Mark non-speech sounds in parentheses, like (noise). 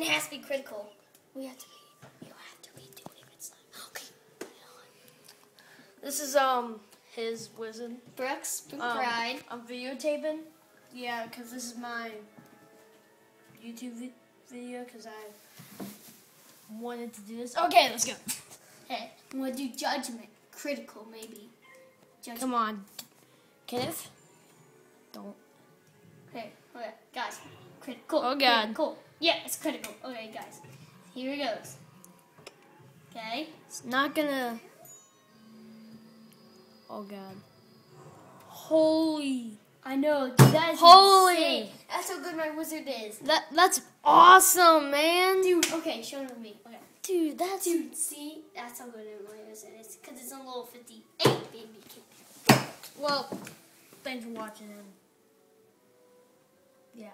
And it has to be critical. We have to be. You have to be doing it. slime. Okay. This is um his wizard. Brooks Um, McBride. I'm videotaping. Yeah, because this is my YouTube vi- video because I wanted to do this. Okay, let's go. (laughs) Hey, we'll do judgment. Critical, maybe. Judgment. Come on, Kenneth. Don't. Okay, okay, guys. Critical. Oh, God. Critical. Yeah, it's critical. Okay, guys. Here it goes. Okay. It's not gonna. Oh God. Holy. I know. That is Holy. insane. That's how good my wizard is. That that's awesome, man. Dude, okay, show it to me. Okay. Dude, that's Dude, see? That's how good my wizard is. Because it's a little 58, baby. well. Thanks for watching. And